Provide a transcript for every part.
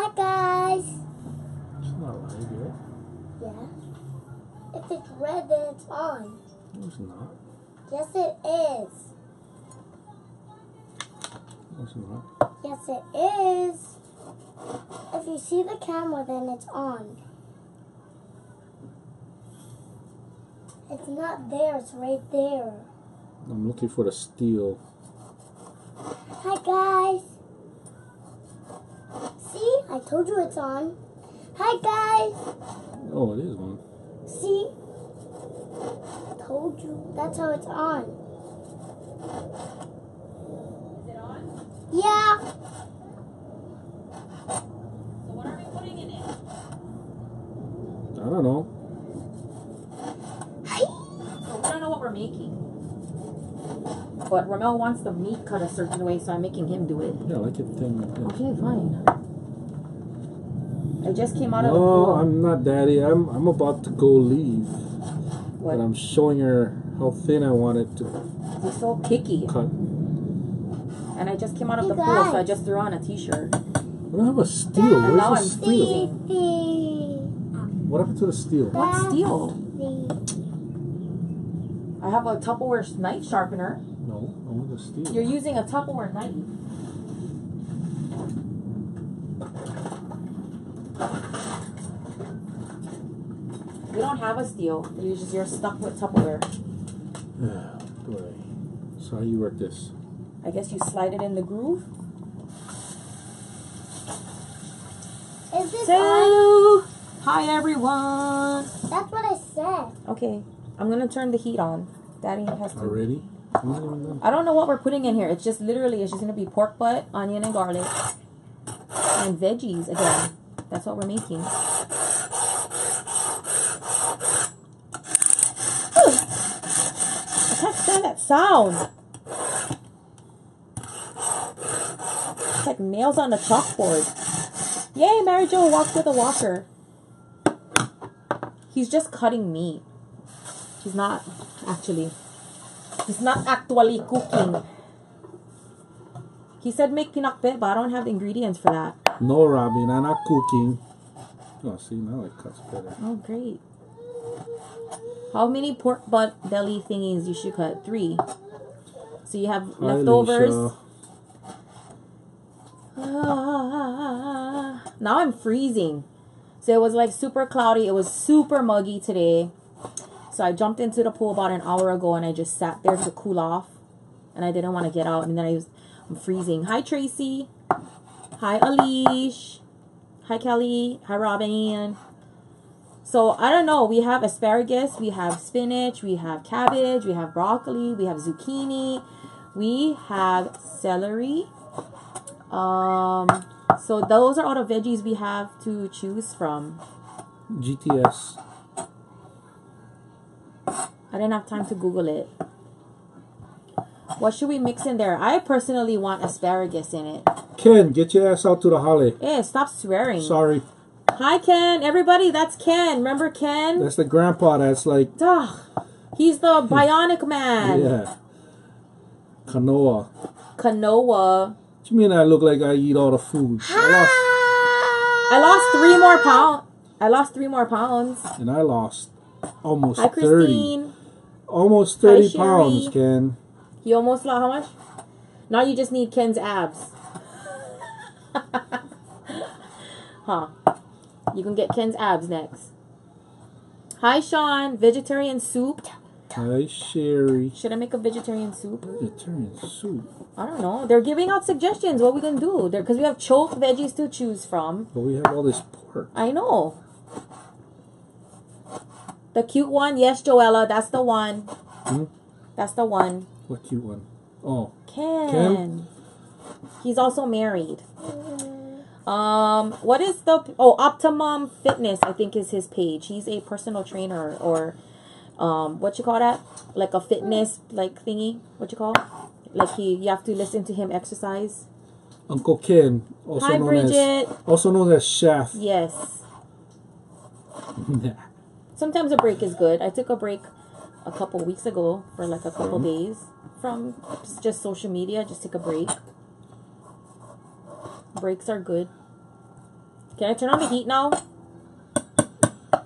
Hi guys. It's not live yet. Yeah. If it's red, then it's on. No, it's not. Yes, it is. No, it's not. Yes, it is. If you see the camera, then it's on. It's not there. It's right there. I'm looking for the steel. Hi guys. See, I told you it's on. Hi guys. Oh, it is on. See? I Told you. That's how it's on. Is it on? Yeah. So what are we putting in it? I don't know. Hi. So we don't know what we're making. But Romel wants the meat cut a certain way, so I'm making him do it. Yeah, like it thin. like this. Okay, fine. I just came out of the No, pool. I'm not daddy. I'm I'm about to go leave. What? But I'm showing her how thin I want it to He's so picky. cut. And I just came out of You the pool, so I just threw on a t-shirt. We don't have a steel. And Where's the I'm steel? freezing. What happened to the steel? What steel? I have a Tupperware knife sharpener. No, I want the steel. You're using a Tupperware knife. We don't have a steel. You just you're stuck with Tupperware. Yeah, boy. So how you work this? I guess you slide it in the groove. Is this on? Hi everyone. That's what I said. Okay, I'm gonna turn the heat on. Daddy has to. Already? I'm not even done. I don't know what we're putting in here. It's just literally, it's just gonna be pork butt, onion, and garlic, and veggies again. That's what we're making. Ooh. I can't stand that sound. It's like nails on a chalkboard. Yay, Mary Jo walked with a walker. He's just cutting meat. He's not actually. He's not actually cooking. He said make pinakbet, but I don't have the ingredients for that. No, Robin, I'm not cooking. Oh, see, now it cuts better. Oh, great. How many pork butt belly thingies you should cut? Three. So you have Hi, leftovers. Ah, now I'm freezing. So it was like super cloudy. It was super muggy today. So I jumped into the pool about an hour ago and I just sat there to cool off. And I didn't want to get out. And then I was I'm freezing. Hi Tracy. Hi Alish. Hi Kelly. Hi Robin. So I don't know. We have asparagus, we have spinach, we have cabbage, we have broccoli, we have zucchini, we have celery. Um, so those are all the veggies we have to choose from. GTS. I didn't have time to Google it. What should we mix in there? I personally want asparagus in it. Ken, get your ass out to the holly. Eh, stop swearing. Sorry. Hi Ken, everybody. That's Ken. Remember Ken? That's the grandpa that's like, Ugh. He's the bionic man. yeah. Kanoa. Kanoa. What you mean I look like I eat all the food? I I lost three more pounds. I lost three more pounds. and I lost almost Hi, 30. Christine. Almost 30 Sherry. pounds, Ken. You almost lost how much? Now you just need Ken's abs. huh. You can get Ken's abs next. Hi, Sean. Vegetarian soup. Hi, Sherry. Should I make a vegetarian soup? Vegetarian soup. I don't know. They're giving out suggestions. What we gonna do? Because we have choke veggies to choose from. But we have all this pork. I know. The cute one, yes, Joella, that's the one. Hmm? That's the one. What cute one? Oh, Ken. Ken? He's also married. Um, what is the oh Optimum Fitness? I think is his page. He's a personal trainer or, um, what you call that? Like a fitness like thingy. What you call? Like he, you have to listen to him exercise. Uncle Ken, also Hi, known Bridget. as also known as Chef. Yes. Sometimes a break is good. I took a break a couple weeks ago for like a couple From? days from just social media. Just take a break. Breaks are good. Can I turn on the heat now?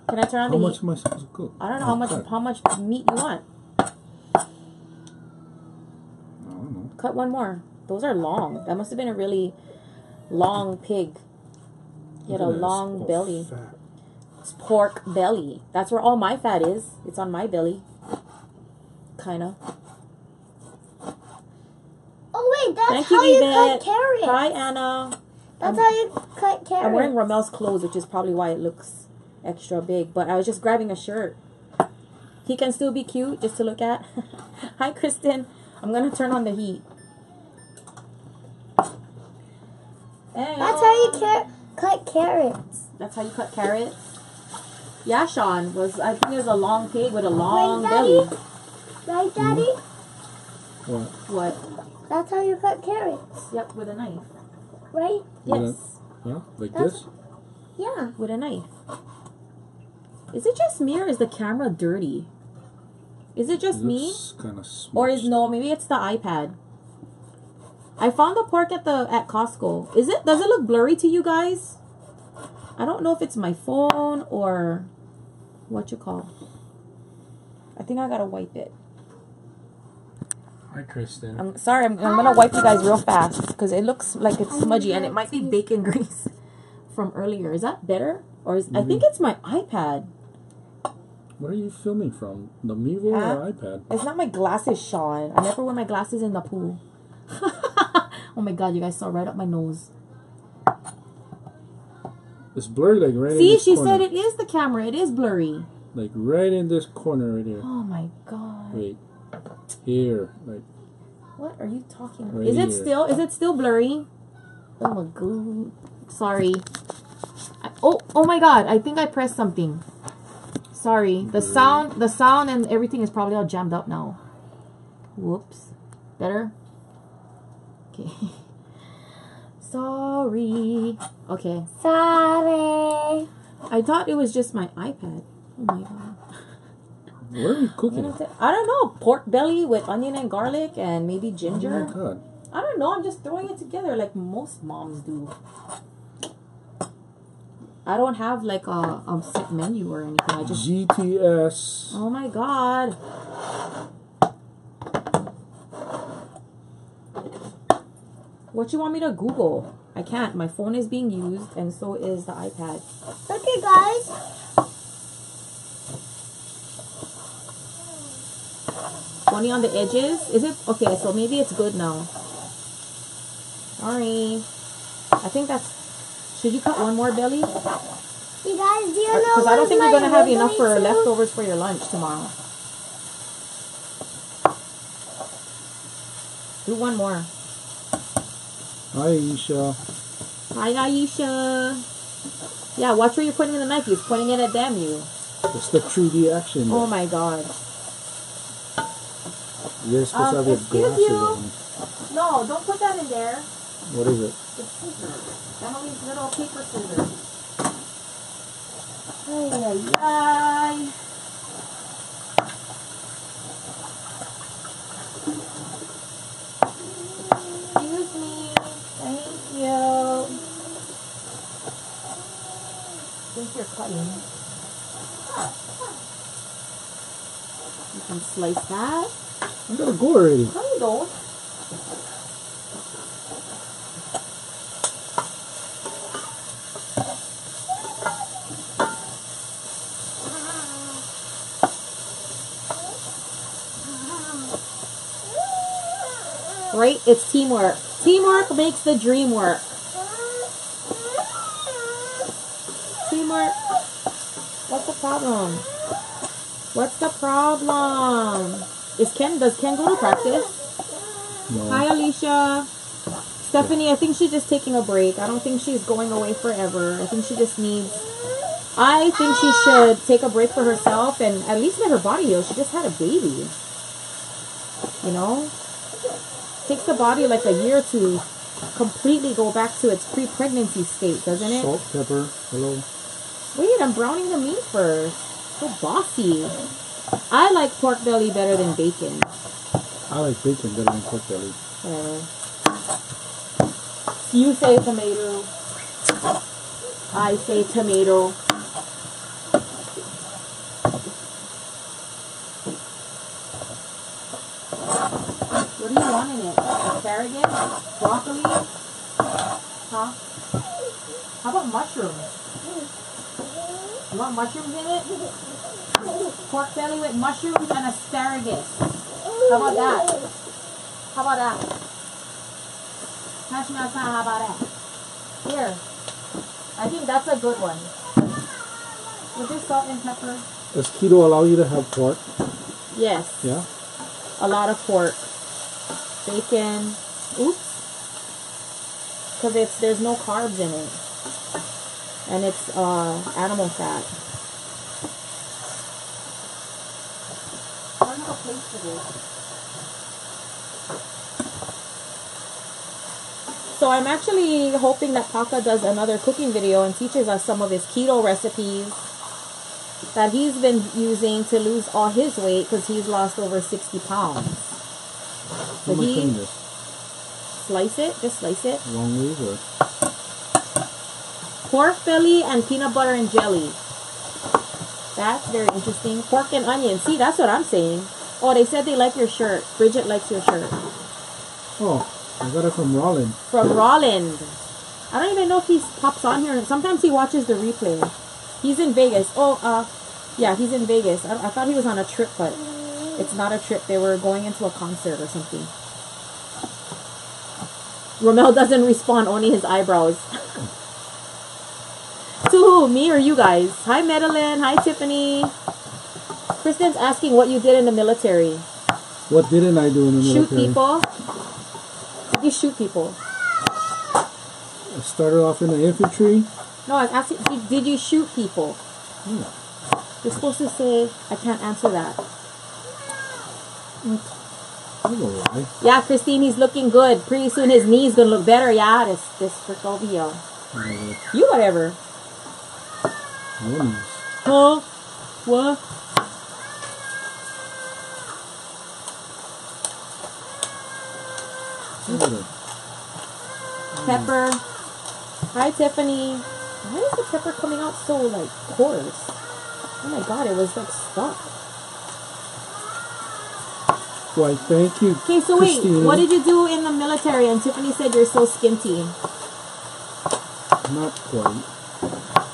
Can I turn on How the much heat? am I supposed to cook? I don't know how much Cut. how much meat you want. I don't know. Cut one more. Those are long. That must have been a really long pig. He had a Look at this. long Oh, belly. fat. It's pork belly. That's where all my fat is. It's on my belly. Kinda. Oh wait, that's Thank how you, Yvette. cut carrots. Hi, Anna. That's how you cut carrots. I'm wearing Romel's clothes, which is probably why it looks extra big. But I was just grabbing a shirt. He can still be cute just to look at. Hi, Kristen. I'm gonna turn on the heat. Hey, That's how you car- cut carrots. That's how you cut carrots. Yeah, Sean was. I think it was a long pig with a long Right, belly. Daddy? Right, Daddy? What? What? That's how you cut carrots, Yep, with a knife. right? With a- Yes, Huh? Like That's- this? Yeah. with a knife. Is it just me or is the camera dirty? Is it just me? Kind of Or is no, maybe it's the iPad. I found the pork at the at Costco. Is it does it look blurry to you guys? I don't know if it's my phone or what you call. I think I gotta wipe it. Hi, Kristen. I'm sorry, I'm, I'm gonna wipe you guys real fast because it looks like it's smudgy and it might be bacon grease from earlier. Is that better? Or is I mm-hmm. think it's my iPad. What are you filming from? The Mevo Huh? or iPad? It's not my glasses, Sean. I never wear my glasses in the pool. oh my god, you guys saw right up my nose. It's blurry, like right in See, this she corner. said it is the camera. It is blurry. Like right in this corner right here. Oh my god. Wait. Here. Like, What are you talking about? Right Is it here. still is it still blurry? Oh my god. Sorry. I, oh oh my god, I think I pressed something. Sorry. The sound the sound and everything is probably all jammed up now. Whoops. Better? Okay. Sorry. Okay. Sorry. I thought it was just my iPad. Oh my god. Where are we cooking? What is it? I don't know. Pork belly with onion and garlic and maybe oh ginger. Oh ginger. my god. I don't know. I'm just throwing it together like most moms do. I don't have like a, a set menu or anything. I just. GTS. Oh my god. What you want me to Google? I can't. My phone is being used, and so is the iPad. Okay, guys. Funny on the edges. Is it okay? So maybe it's good now. Sorry. I think that's. Should you cut one more belly? You guys, do you uh, know Because I don't think you're gonna have enough for wiggly tooth? leftovers for your lunch tomorrow. Do one more. Hi, Isha. Hi, Aisha. Yeah, watch where you're pointing the knife. He's pointing it at damn you. It's the 3D action. Oh my god. You're supposed Um, to have your glasses you. on. No, don't put that in there. What is it? The scissors. Emily's little paper scissors. Ay, ay, ay. Excuse me. Thank you. think you're cutting. You can slice that. I gotta go already. No, you don't. Right? It's teamwork. Teamwork makes the dream work. Teamwork. What's the problem? What's the problem? Is Ken does Ken go to practice? No. Hi Alicia. Stephanie, I think she's just taking a break. I don't think she's going away forever. I think she just needs I think she should take a break for herself and at least let her body heal. She just had a baby. You know? Takes the body like a year to completely go back to its pre-pregnancy state, doesn't it? Salt, pepper, hello. Wait, I'm browning the meat first. So bossy. I like pork belly better than bacon. I like bacon better than pork belly. Whatever. You say tomato. I say tomato. What do you want in it? Asparagus? Broccoli? Huh? How about mushrooms? You want mushrooms in it? Pork belly with mushrooms and asparagus. How about that? How about that? How about that? Here. I think that's a good one. With this salt and pepper? Does keto allow you to have pork? Yes. Yeah. A lot of pork. Bacon. Oops. Because it's there's no carbs in it. And it's uh animal fat. I don't have a place for this. So I'm actually hoping that Paka does another cooking video and teaches us some of his keto recipes that he's been using to lose all his weight because he's lost over 60 pounds. So he slice it, just slice it. Long ways or? Pork belly and peanut butter and jelly. That's very interesting. Pork and onion. See, that's what I'm saying. Oh, they said they like your shirt. Bridget likes your shirt. Oh, I got it from Rollin. From Rolland. I don't even know if he pops on here. Sometimes he watches the replay. He's in Vegas. Oh, uh, yeah, he's in Vegas. I, I thought he was on a trip, but it's not a trip. They were going into a concert or something. Romel doesn't respond, only his eyebrows. who? Me or you guys? Hi, Madeline. Hi, Tiffany. Kristen's asking what you did in the military. What didn't I do in the Shoot military? Shoot people? Did you shoot people? I started off in the infantry. No, I was asking, did, did you shoot people? Yeah. You're supposed to say, I can't answer that. I don't know why. Yeah, Christine, he's looking good. Pretty soon his knee's gonna look better. Yeah, this this here. Uh, You whatever. News. Huh? What? At. Pepper. Hi, Tiffany. Why is the pepper coming out so like coarse? Oh my god, it was like stuck. Why, thank you. Okay, so wait, Christine. what did you do in the military? And Tiffany said you're so skinty. Not quite.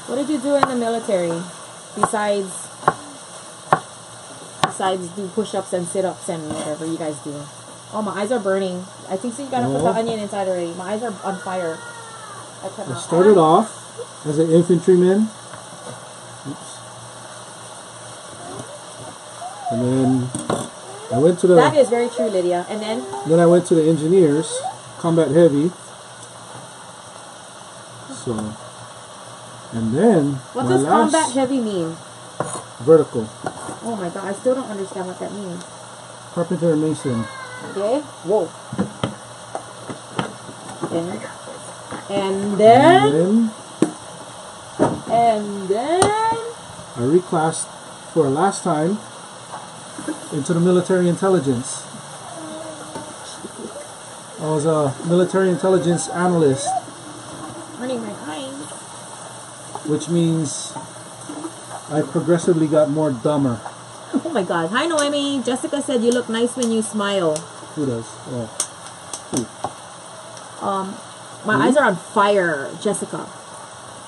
What did you do in the military besides besides do push-ups and sit-ups and whatever you guys do? Oh, my eyes are burning. I think so. You gotta put the Oh. onion inside already. My eyes are on fire. I I started off as an infantryman. Oops. And then I went to the That is very true, Lydia. And then then I went to the engineers, combat heavy. So and then what does combat heavy mean? vertical. Oh my god, I still don't understand what that means. Carpenter and mason. Okay. Whoa. And and then And then and then I reclassed for a last time into the military intelligence. I was a military intelligence analyst, burning my eyes. Which means I progressively got more dumber. Oh my god. Hi Noemi. Jessica said you look nice when you smile. Who does? Oh, Um my Hmm? eyes are on fire, Jessica.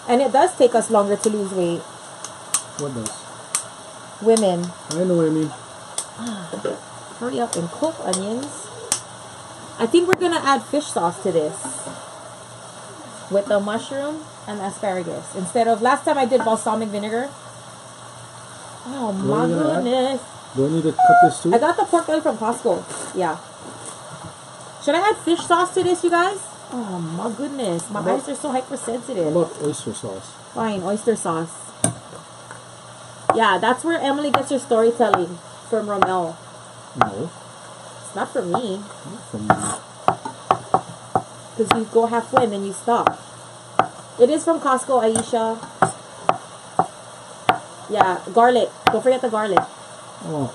And it does take us longer to lose weight. what does? Women. I know what I mean. Hurry up and cook onions. I think we're gonna add fish sauce to this. With the mushroom and asparagus. Instead of last time I did balsamic vinegar. Oh my add? goodness. Do I need to cut this too? I got the pork belly from Costco. Yeah. Should I add fish sauce to this, you guys? Oh my goodness. My about- eyes are so hypersensitive. about oyster sauce? Fine, oyster sauce. Yeah, that's where Emily gets her storytelling from Romel. No, It's not from me. not from me. Because you go halfway and then you stop. It is from Costco, Aisha. Yeah, garlic. Don't forget the garlic. Oh,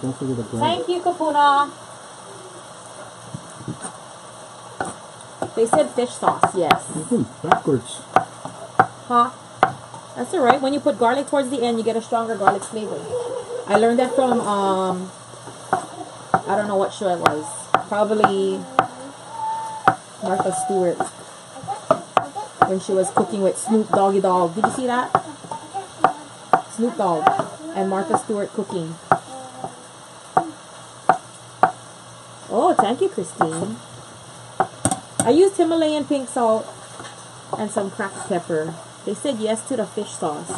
don't forget the garlic. Thank you, Kapuna. They said fish sauce, yes. Hmm, backwards. Huh? That's alright. When you put garlic towards the end, you get a stronger garlic flavor. I learned that from um I don't know what show it was. Probably Martha Stewart when she was cooking with Snoop Doggy Dogg. Did you see that? Snoop Dogg and Martha Stewart cooking. Oh, thank you, Christine. I used Himalayan pink salt and some cracked pepper. They said yes to the fish sauce.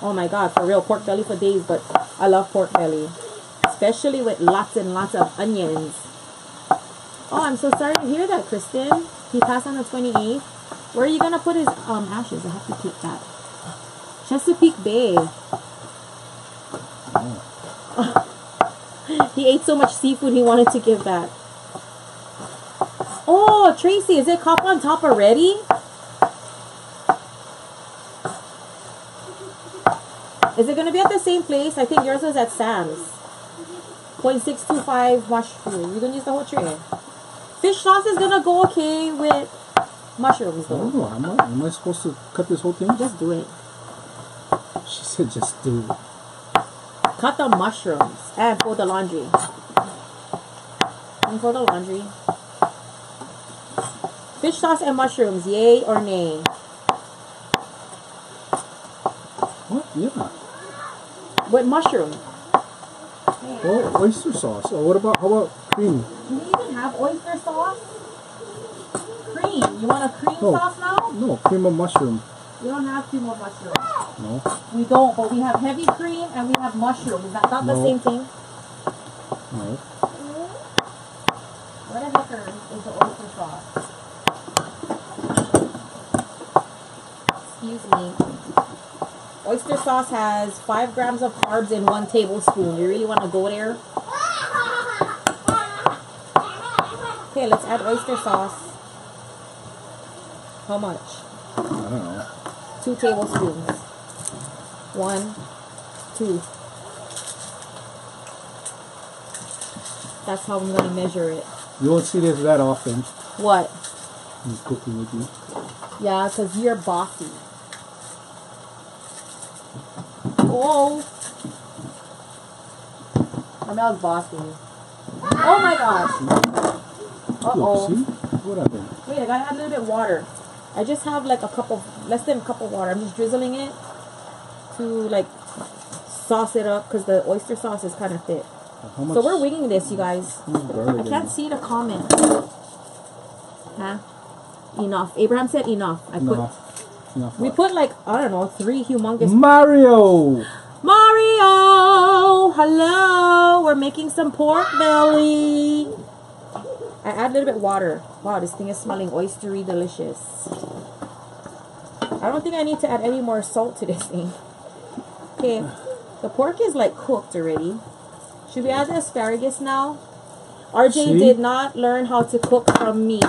Oh my god, for real, pork belly for days, but I love pork belly. Especially with lots and lots of onions. Oh, I'm so sorry to hear that, Kristen. He passed on the 28th. Where are you gonna put his um ashes? I have to keep that. Chesapeake Bay. he ate so much seafood he wanted to give back. Oh, Tracy, is it cop on top already? Is it gonna be at the same place? I think yours was at Sam's. 0.625 mushroom. You're gonna use the whole tray. Fish sauce is gonna go okay with mushrooms I though. don't know. Am I, am I supposed to cut this whole thing? Just do it. She said just do it. Cut the mushrooms and fold the laundry. And fold the laundry. Fish sauce and mushrooms, yay or nay? What? Yeah. With mushroom. Oh, oyster sauce. Oh, what about, how about cream? Do we even have oyster sauce? Cream. You want a cream No. sauce now? No, cream of mushroom. We don't have cream of mushroom. No, We don't, but we have heavy cream and we have mushroom. Is that not the same thing? no. What the hecker is the oyster sauce? Excuse me. Oyster sauce has five grams of carbs in one tablespoon. You really want to go there? Okay, let's add oyster sauce. How much? I don't know. Two tablespoons. One, two. That's how I'm gonna measure it. You won't see this that often. What? I'm cooking with you. Yeah, because you're bossy. Oh. Romel's bossy. Oh my gosh. Uh-oh. What happened? Wait, I gotta add a little bit of water. I just have like a cup of, less than a cup of water. I'm just drizzling it to like sauce it up because the oyster sauce is kind of thick. Uh, so we're winging this, you guys. how much garlic I can't see the comment. Huh? Enough. Abraham said enough. I put. Enough We put like I don't know three humongous. Mario! Mario, hello. We're making some pork belly. I add a little bit water. Wow, this thing is smelling oystery delicious. I don't think I need to add any more salt to this thing. Okay, the pork is like cooked already. Should we add the asparagus now? RJ See? did not learn how to cook from me.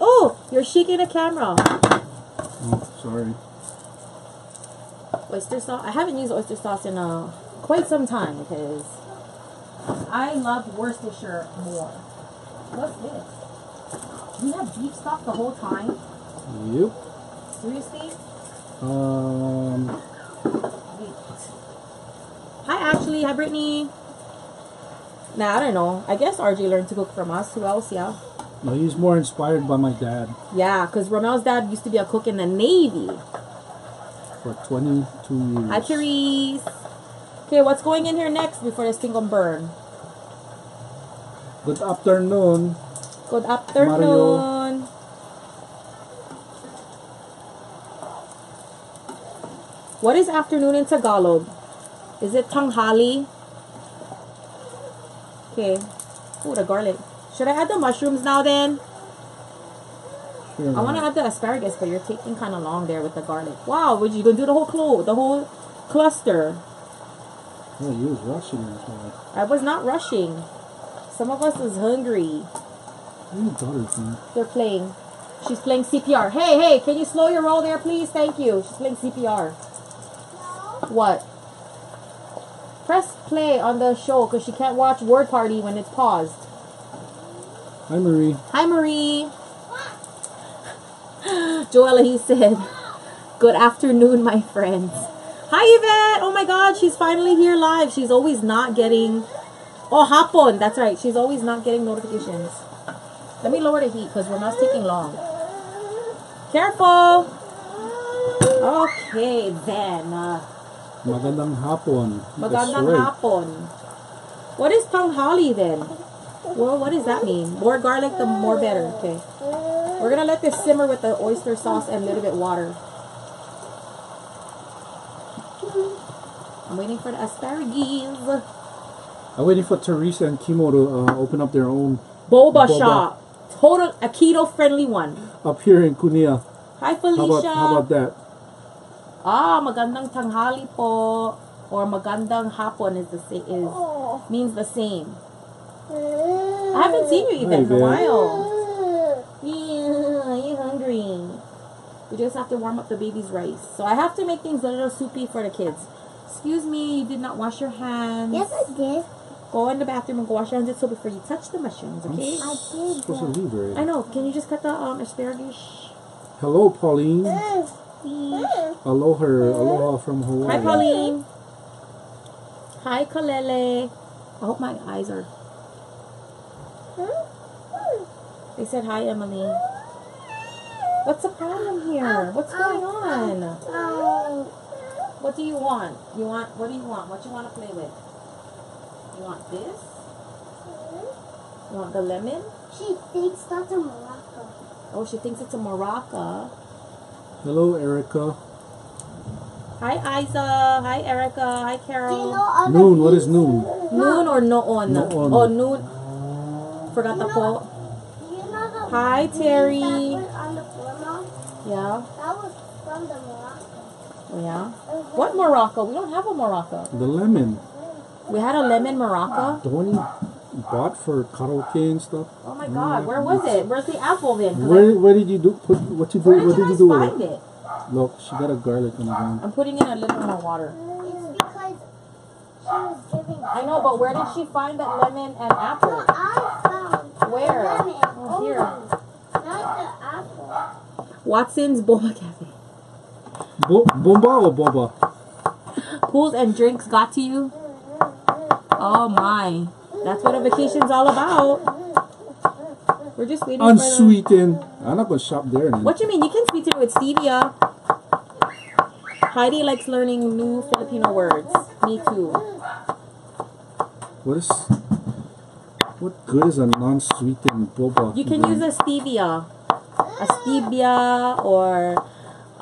Oh, you're shaking the camera. Sorry. oyster sauce. I haven't used oyster sauce in uh, quite some time because I love Worcestershire more. What's this? We have beef stock the whole time? Yep. Seriously? Um, Wait. Hi Ashley, hi Brittany. Nah, I don't know. I guess RJ learned to cook from us. Who else? Yeah. No, he's more inspired by my dad Yeah, because Romel's dad used to be a cook in the Navy. for 22 years. Hi Therese. Okay, what's going in here next before this thing gonna burn? Good afternoon. Good afternoon. Mario. What is afternoon in Tagalog? Is it tanghali? Okay. Oh, the garlic. Should I add the mushrooms now then? Sure. I want to add the asparagus, but you're taking kind of long there with the garlic. Wow, would you gonna do the whole clove, the whole cluster? Yeah, he was rushing as well. I was not rushing. Some of us is hungry. Your daughter doing? They're playing. She's playing CPR. Hey, hey, can you slow your roll there, please? Thank you. She's playing CPR. What? Press play on the show because she can't watch Word Party when it's paused. Hi, Marie. Hi, Marie. Joella, he said, Good afternoon, my friends. Hi, Yvette. Oh my God, she's finally here live. She's always not getting. Oh, hapon. That's right. She's always not getting notifications. Let me lower the heat because we're not taking long. Careful. Okay, then. Uh, Magandang hapon. Magandang right. hapon. What is tanghali then? Well, what does that mean? More garlic, the more better. Okay. We're gonna let this simmer with the oyster sauce and a little bit water. I'm waiting for the asparagus. I'm waiting for Teresa and Kimo to uh, open up their own Boba, Boba. shop. Total a keto friendly one. up here in Cunha. Hi How Felicia. about how about that? ah, magandang tanghali po or magandang hapon is the sa- is Oh. means the same. I haven't seen you even in a while. Yeah, you hungry? We just have to warm up the baby's rice. So I have to make things a little soupy for the kids. Excuse me, you did not wash your hands. Yes, I did. Go in the bathroom and go wash your hands so before you touch the mushrooms, okay? I'm okay? I did. supposed to leave already. I know. Can you just cut the um, asparagus? Hello, Pauline. please? Aloha, aloha from Hawaii. Hi, Pauline. Hi, Kalele. I hope my eyes are. They said hi, Emily. What's the problem here? What's going on? What do you want? You want what do you want? What you want to play with? You want this? You want the lemon? she thinks that's a Morocco. Oh, she thinks it's a maraca. Hello, Erica. Hi, Isa. Hi, Erica. Hi, Do you Carol. know other Noon, what is bees? noon? Noon or noon? Noon. Oh, noon. Forgot the You po. know- You know the Hi, Terry. That were on the floor, Yeah. That was from the Morocco. Oh, yeah. What Morocco? We don't have a Morocco. The lemon. We had a lemon Morocco. The one you bought for karaoke and stuff. Oh my God, where was it? Where's the apple then? Where, where did you do? Put what you do? where What did did you you do with find it? it? Look, she got a garlic on the ground. I'm putting in a little more water. Mm. It's because she was giving. I know, but where did she find that lemon and apple? No, I found Where? lemon Oh, here. not the apple. Watson's Boba Cafe. Bo- bomba or boba? Pools and drinks got to you? Oh my. That's what a vacation's all about. We're just waiting for. Unsweetened. I'm not gonna shop there. Then. What do you mean? You can sweeten it with stevia. Heidi likes learning new Filipino words. Me too. What is? What good is a non-sweetened boba? You can use a stevia. A stevia or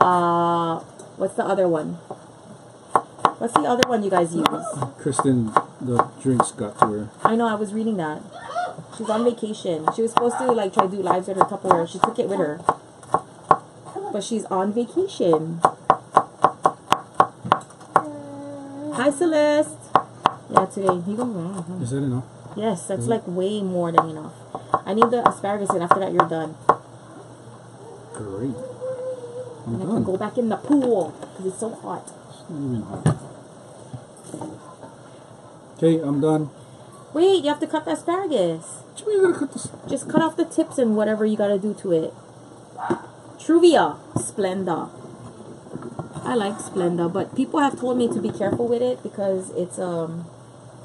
uh what's the other one? What's the other one you guys use? Kristen, the drinks got to her. I know I was reading that. She's on vacation. She was supposed to like try to do lives with her Tupperware. She took it with her. But she's on vacation. Hi Celeste. Yeah, today. You go. Is that enough? Yes, that's like way more than enough. I need the asparagus and after that you're done. Great. I'm And I can done. go back in the pool because it's so hot. It's not even hot. Okay, I'm done. Wait, you have to cut the asparagus. What you mean you gotta cut this? Just cut off the tips and whatever you gotta do to it. Truvia Splenda. I like Splenda, but people have told me to be careful with it because it's um,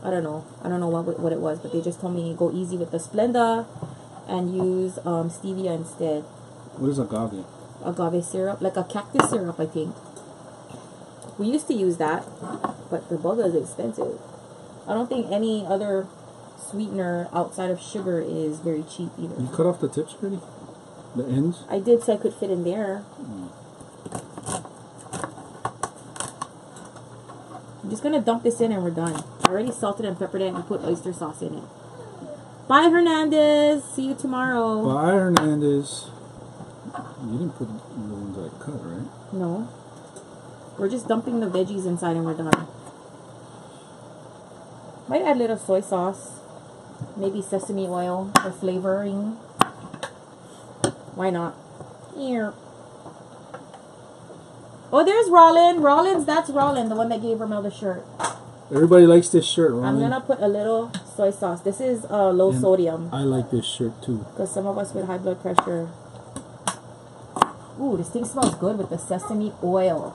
I don't know, I don't know what what it was, but they just told me go easy with the Splenda, and use um stevia instead. What is agave? Agave syrup, like a cactus syrup, I think. We used to use that, but the bugger is expensive. I don't think any other sweetener outside of sugar is very cheap either. You cut off the tips already? The ends? I did so I could fit in there. I'm just gonna dump this in and we're done. I already salted and peppered it and put oyster sauce in it. Bye Hernandez. See you tomorrow. Bye, Hernandez. You didn't put the ones I cut, right? No. We're just dumping the veggies inside and we're done. Might add a little soy sauce. Maybe sesame oil for flavoring. Why not? Here. Oh, there's Rollin. Rollins, that's Rollin, the one that gave Romel the shirt. Everybody likes this shirt, I'm gonna put a little soy sauce. This is uh, low And- sodium I like this shirt too. because some of us with high blood pressure. Ooh, this thing smells good with the sesame oil.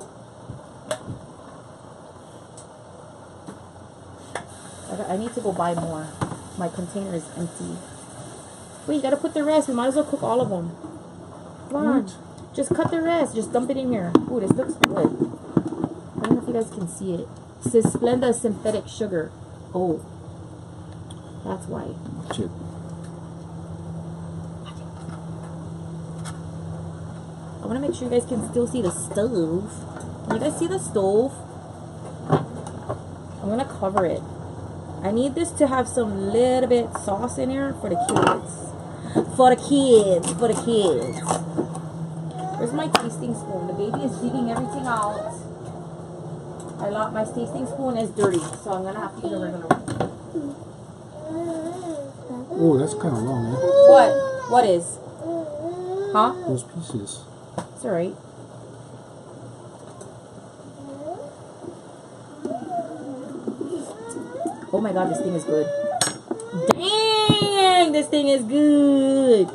I need to go buy more. My container is empty. Wait, you gotta put the rest. We might as well cook all of them. Come on. What? Just cut the rest. Just dump it in here. Ooh, this looks good. I don't know if you guys can see it. It says Splenda synthetic sugar. Oh. That's why. I want to make sure you guys can still see the stove. Can you guys see the stove? I'm going to cover it. I need this to have some little bit sauce in here for the kids. For the kids. For the kids. Where's my tasting spoon? The baby is digging everything out. I lost my tasting spoon is dirty, so I'm to have to use a regular one. Oh, that's kind of long, eh? What? What is? Huh? Those pieces. It's alright. Oh my god, this thing is good. Dang, this thing is good.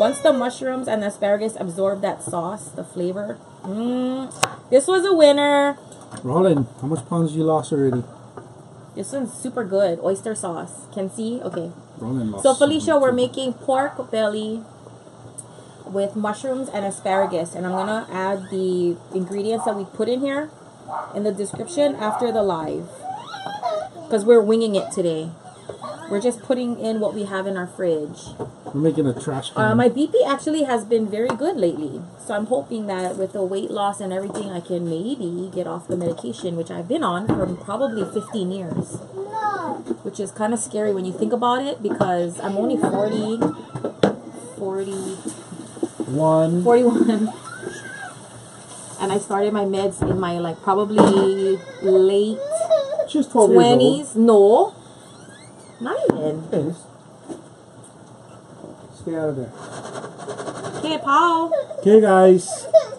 Once the mushrooms and asparagus absorb that sauce, the flavor, mm, this was a winner. Roland, how much pounds you lost already? This one's super good. Oyster sauce. Can see? Okay. Roland lost. So Felicia, we're making pork belly with mushrooms and asparagus, and I'm gonna add the ingredients that we put in here in the description after the live, because we're winging it today. We're just putting in what we have in our fridge. We're making a trash can. Uh, my BP actually has been very good lately, so I'm hoping that with the weight loss and everything, I can maybe get off the medication, which I've been on for probably 15 years No. which is kind of scary when you think about it because I'm only 40, 40, One. 41. And I started my meds in my like probably late She's 12 years old. 20s. No. Not even. Stay out of there. Okay, Paul. Okay, guys.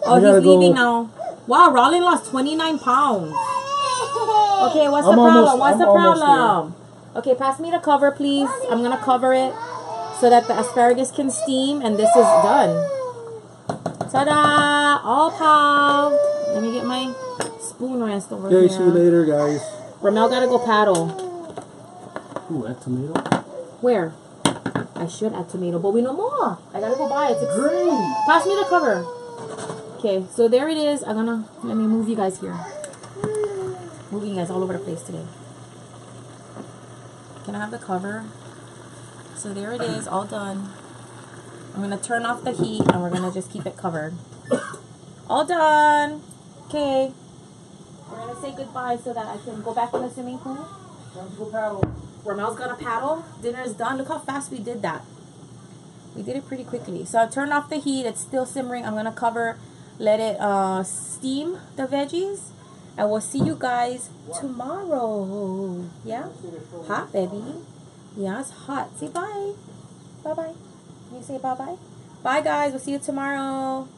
Oh, I he's leaving go. now. Wow, Rollin lost 29 pounds. Okay, what's I'm the problem? almost- what's I'm the problem? Okay, pass me the cover, please. I'm gonna cover it so that the asparagus can steam, and this is done. Ta-da! All Paul. Let me get my spoon rest over Okay, here. see you later, guys. Romel gotta go paddle. Ooh, that tomato. Where? I should add tomato, but we know more. I gotta go buy it. It's Great. Pass me the cover. Okay, so there it is. I'm gonna let me move you guys here. Moving you guys all over the place today. Can I have the cover? So there it is, all done. I'm gonna turn off the heat and we're gonna just keep it covered. All done. Okay. We're gonna say goodbye so that I can go back in the swimming pool. Time to go paddle. Romel's gonna paddle. Dinner's done. Look how fast we did that. We did it pretty quickly. So I turned off the heat. It's still simmering. I'm gonna cover, let it uh, steam the veggies, and we'll see you guys tomorrow. Yeah, hot baby. Yeah, it's hot. Say bye. Bye bye. Can you say bye bye? Bye guys. We'll see you tomorrow.